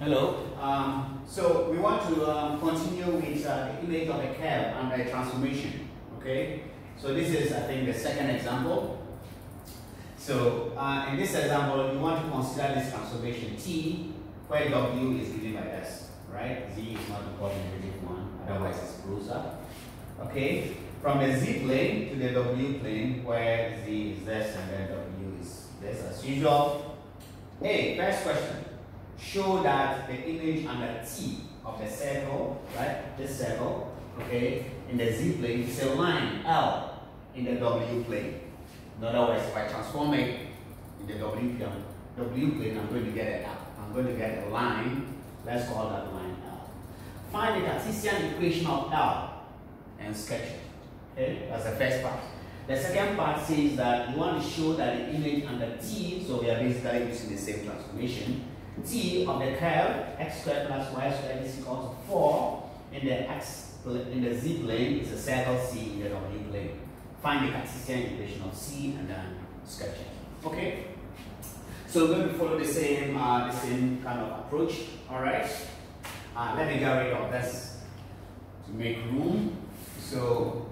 Hello. Um, so we want to um, continue with uh, the image of a curve and a transformation. Okay. So this is, I think, the second example. So uh, in this example, you want to consider this transformation t, where w is given by s, right? z is not to negative one, otherwise it's closer. Okay. From the z plane to the w plane, where z is this and then w is this, as usual. Hey, first question show that the image under T of the circle, right, this circle, okay, in the Z plane is a line L in the W plane. In other words, if I transform it in the W plane, W plane, I'm going to get an L. I'm going to get a line, let's call that line L. Find the Cartesian equation of L and sketch it. Okay, that's the first part. The second part says that you want to show that the image under T, so we are basically using the same transformation, t of the curve x squared plus y squared is equal to 4 in the x in the z plane is a circle c in the w plane. Find the Cartesian equation of c and then sketch it. Okay. So we're going to follow the same uh, the same kind of approach. All right. Uh, let me get rid of this to make room. So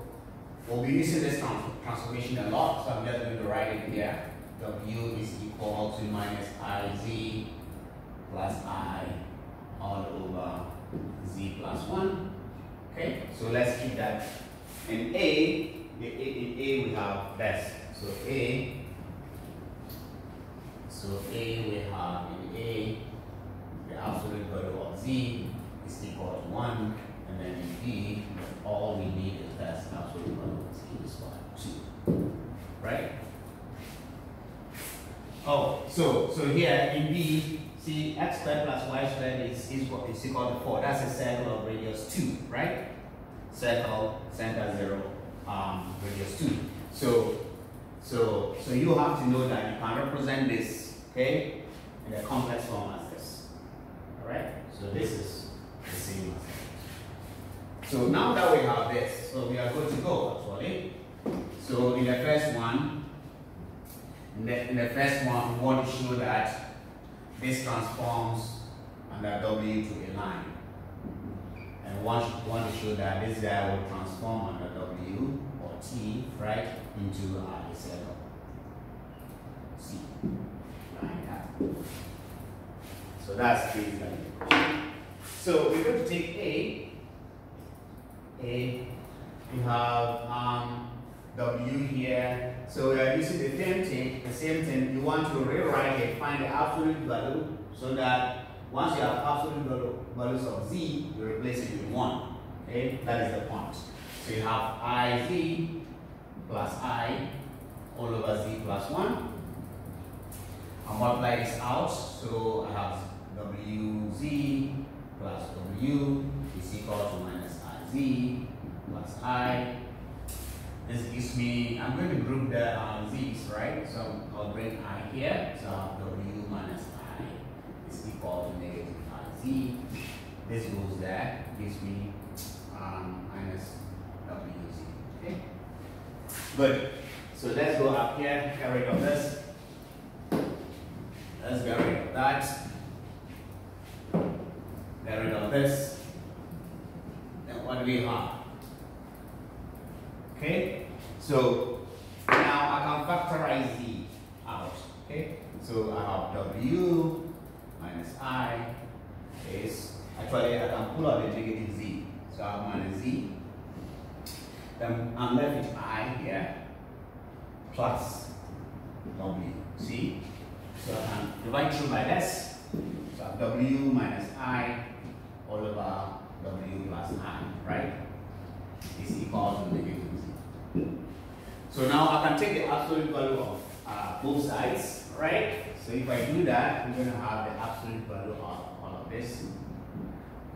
we'll be using this transformation a lot. So I'm just going to write it here. W is equal to minus i z plus i all over z plus 1. Okay, so let's keep that. And A, the A, in A we have this. So A, so A we have in A, the absolute value of z is equal to 1. And then in B, all we need is that absolute value of z is what? 2. Right? Oh, so so here in B, See, x squared plus y squared is, is, is equal to 4. That's a circle of radius 2, right? Circle, center 0, um, radius 2. So, so, so you have to know that you can represent this, okay, in a complex form as this. Alright? So this is the same as So now that we have this, so we are good to go actually. So in the first one, in the, in the first one, we want to show that this transforms under W to a line. And we want to show that this guy will transform under W or T, right, into a circle. C. Like that. So that's basically So we're going to take A. A. We have um, W here. So we are using the same thing, the same thing. You want to rewrite it, find the absolute value so that once you have absolute value, values of z, you replace it with 1. Okay, that is the point. So you have iz plus i all over z plus 1. I multiply this out, so I have wz plus w is equal to minus iz plus i this gives me, I'm going to group the uh, z's, right? So I'll bring i here. So w minus i is equal to negative i z. This goes there, gives me um, minus wz. Okay? Good. So let's go up here, get rid of this. Let's get rid of that. Get rid of this. Then what do we have? Okay, so now I can factorize z out. Okay, so I have w minus i is actually I can pull out the negative z. So I have minus z. Then I'm left with i here plus w. See? So I can divide through by this. So I have w minus i all over w plus i, right? Is equal to negative so now I can take the absolute value of uh, both sides, right? So if I do that, we're going to have the absolute value of all of this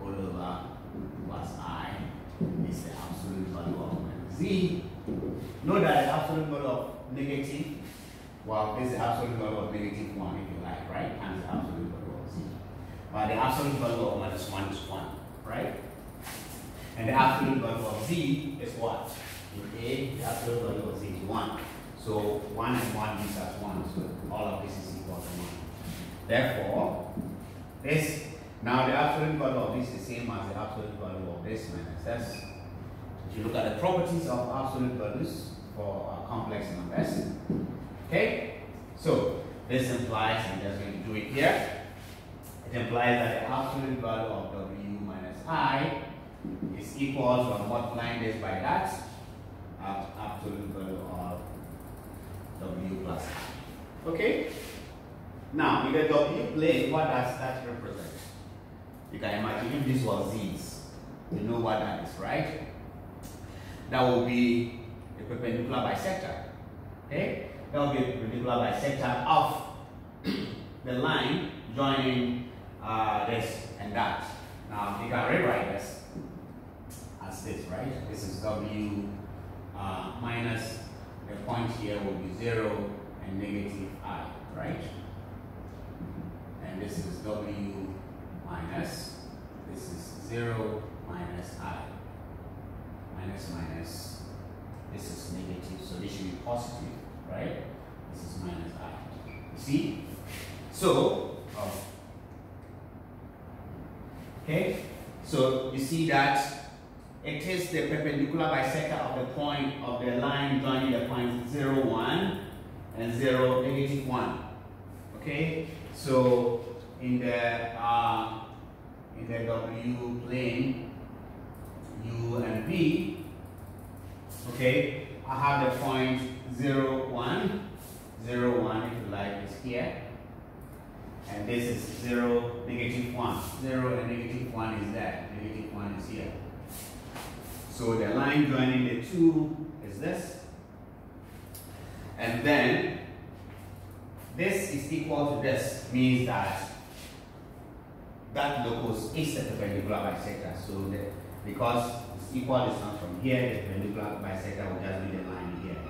all over plus i is the absolute value of z. Note that the absolute value of negative, well, this is the absolute value of negative 1 if you like, right? And the absolute value of z. But the absolute value of minus 1 is 1, right? And the absolute value of z is what? In A, the absolute value of z is 1. So 1 and 1 gives us 1. So all of this is equal to 1. Therefore, this Now the absolute value of this is the same as the absolute value of this minus this. If you look at the properties of absolute values for uh, complex numbers, okay? So this implies, I'm just going to do it here, it implies that the absolute value of W minus I is equal to, I'm multiplying this by that, uh, absolute value of W plus Okay? Now, in the W plane, what does that represent? You can imagine if this was Z's, you know what that is, right? That will be a perpendicular bisector. Okay? That will be a perpendicular bisector of the line joining uh, this and that. Now, you can rewrite this as this, right? This is W uh, minus the point here will be 0 and negative I, right? And this is W minus, this is 0 minus i. Minus minus, this is negative, so this should be positive, right? This is minus i. You see? So, oh. okay, so you see that it is the perpendicular bisector of the point of the line joining the points 0, 1 and 0, negative 1. Okay, so in the uh, in the W plane U and V, okay, I have the point 0, 1, 0, 1 if you like is here, and this is 0, negative 1. 0 and negative 1 is there, negative 1 is here. So the line joining the two is this, and then this is equal to this, means that that locus is a perpendicular bisector. So the, because it's equal distance from here, the perpendicular bisector will just be the line here.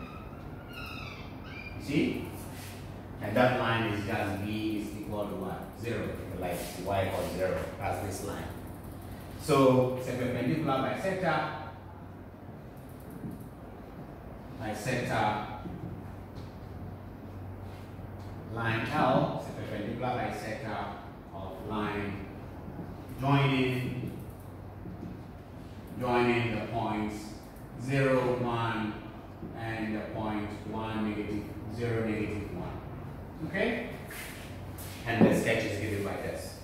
You see? And that line is just v is equal to what? Zero. Like y equals zero. That's this line. So it's a perpendicular bisector. Bisector line L is a perpendicular bisector of line joining joining the points 0, 1 and the point 1, negative 0, negative 1. Okay? And the sketch is given by this.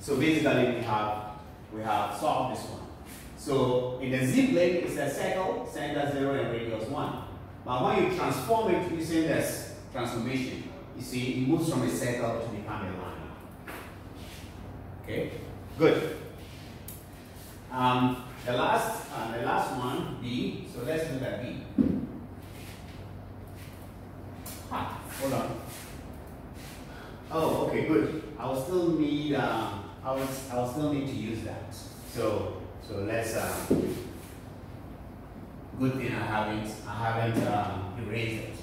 So basically we have we have solved this one. So in the z plane it's a circle, center 0 and radius 1. But when you transform it using this transformation, you see it moves from a circle to become a line. Okay? Good. Um, the last, uh, the last one, B. So let's look at B. Ah, hold on. Oh, okay, good. I will still need, uh, I will, I will still need to use that. So, so let's. Uh, good thing I haven't, I haven't um, erased it.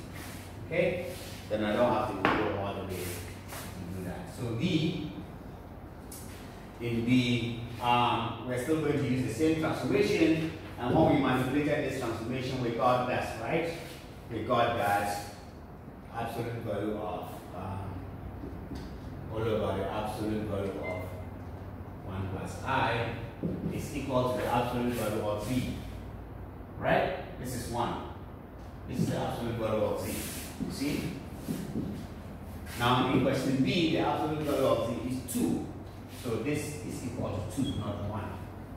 Okay, then I don't have to go all the way to do that. So B in B, um, we're still going to use the same transformation. And when we manipulated this transformation, we got that, right? We got that absolute value of um, all over the absolute value of 1 plus i is equal to the absolute value of z. Right? This is 1. This is the absolute value of z. You see? Now in question B, the absolute value of z is 2. So this is equal to 2, not 1.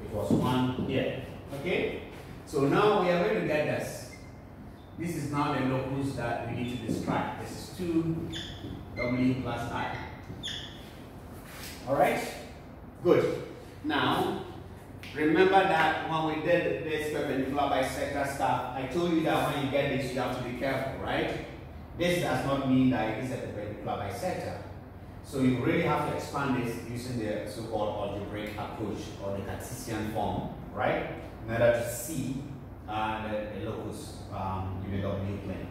It was 1 here. Okay? So now we are going to get this. This is now the locus that we need to describe. This is 2w plus i. Alright? Good. Now, remember that when we did this perpendicular bisector stuff, I told you that when you get this, you have to be careful, right? This does not mean that it is a perpendicular bisector. So you really have to expand this using the so-called algebraic approach or the Cartesian form, right? In order to see uh, the, the locus um, in the W plane.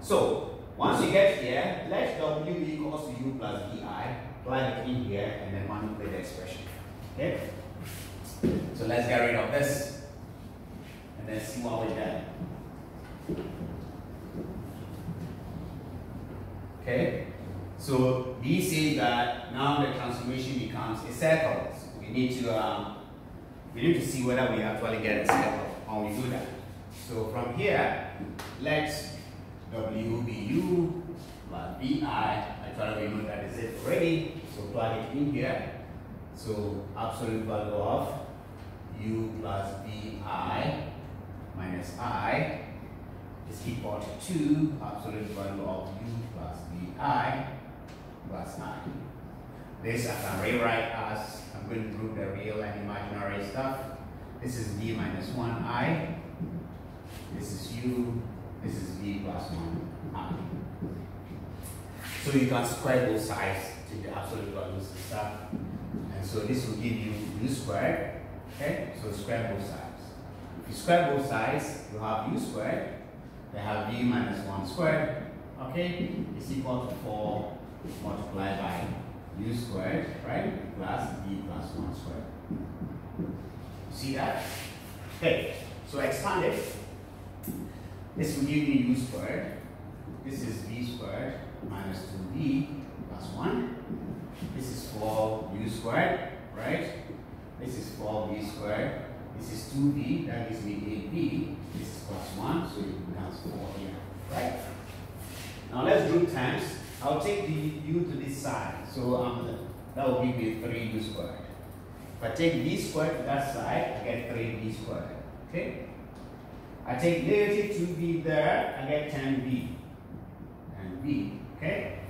So once you get here, let W be equals to U plus VI, plug it in here, and then manipulate the expression. Okay? So let's get rid of this and then see what we get. Okay? So this says that now the transformation becomes a circle. So we need to um, we need to see whether we actually get a circle when we do that. So from here, let's W be U plus VI. Actually, we know that is it already. So plug it in here. So absolute value of U plus VI minus I is equal to 2 absolute value of U plus VI plus I. This I can rewrite as, I'm going to group the real and imaginary stuff. This is V minus 1I. This is U. This is V plus 1I. So you can square both sides to the absolute values and stuff. And so this will give you U squared. Okay, so square both sides. If you square both sides, you have U squared. They have V minus 1 squared. Okay, is equal to 4 multiplied by U squared, right? Plus V plus 1 squared. See that? Okay, so expand it. This will give me U squared. This is V squared minus 2V plus 1. This is 4U squared, right? This is 4V squared. This is 2V, that me 8b. This is plus 1, so it becomes 4 here, right? Now let's do times. I'll take the U to this side. So um, that will give me 3U squared. If I take V squared to that side, I get 3V squared. Okay? I take negative 2V there, I get 10b. And b, Okay?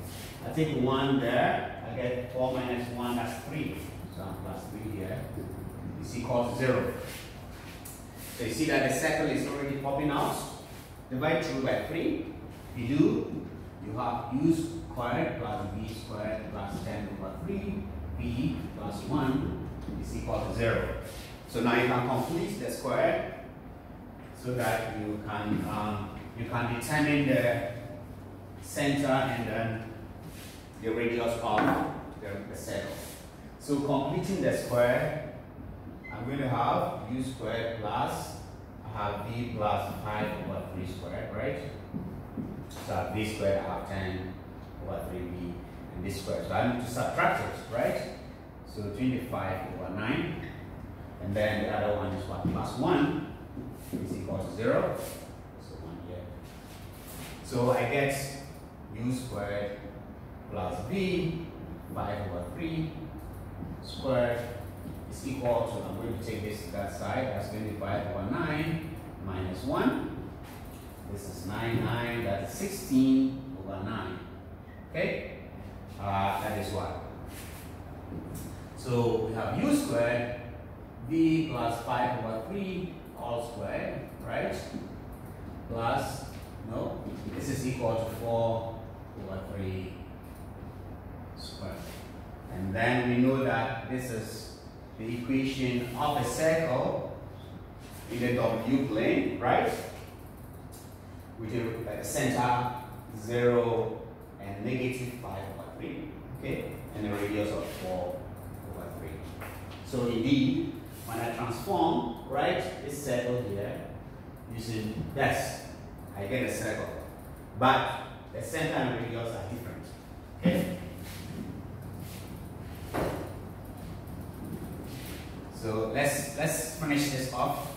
I take 1 there, I get 4 minus 1, that's 3. I'm plus 3 here. Is equal to 0. So you see that the circle is already popping out. Divide through by 3. If you do, you have u squared plus v squared plus 10 over 3. b plus 1 is equal to 0. So now you can complete the square so that you can um, you can determine the center and then the radius of the circle. So completing the square, I'm going to have u squared plus, I have v plus 5 over 3 squared, right? So I have v squared, I have 10 over 3v, and this squared. So I need to subtract it, right? So 25 over 9, and then the other one is what? Plus 1 is equal to 0. So 1 here. So I get u squared plus v 5 over 3 squared is equal to, I'm going to take this to that side, that's 25 over 9 minus 1. This is 9, 9, that's 16 over 9. Okay? Uh, that is what? So we have u squared, v plus 5 over 3 all squared, right? Plus, no, this is equal to 4 over 3 squared. And then we know that this is the equation of a circle in the W plane, right? With a uh, center 0 and negative 5 over 3, okay? And a radius of 4 over 3. So indeed, when I transform, right, this circle here, using this, I get a circle. But the center and radius are different. Okay? So let's let's finish this off.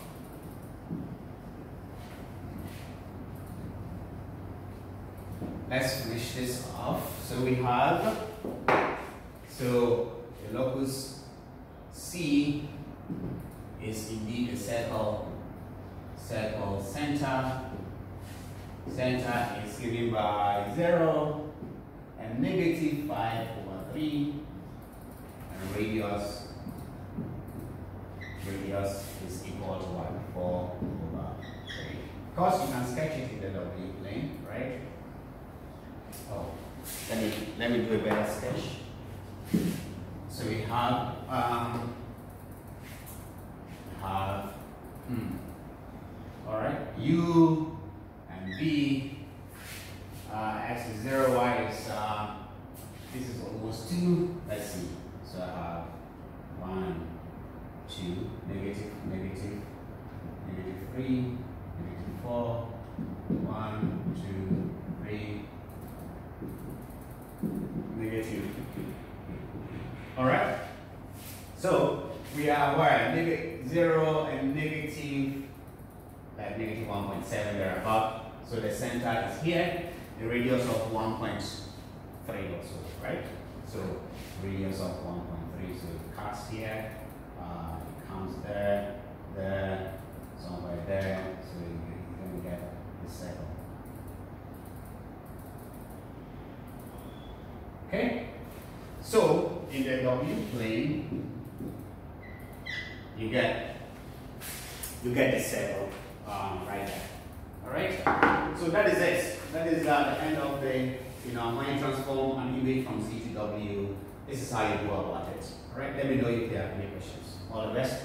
Let's finish this off. So we have so the locus C is indeed a circle circle center. Center is given by 0 and negative 5 over 3 and radius radius is equal to what? 4 over 3. Of course, you can sketch it in the W plane, right? Oh, let me, let me do a better sketch. So we have, um, have, hmm, all right, U and B, uh, x is 0, y is, uh, this is almost 2, let's see. So I have 1, 2, negative, negative, negative 3, negative 4, 1, 2, 3, negative. All right. So we are where negative zero and negative, like negative 1.7 there above. So the center is here, the radius of 1.3 also, right? So radius of 1.3, so it cuts here, uh, it comes there, there, somewhere there, so you're going get the circle. Okay? So, in the W plane, you get you get the circle um, right there. Alright? So that is it. That is uh, the end of the, you know, you transform an image from C to W, this is how you go about it. Alright? Let me know if you have any questions. All the best.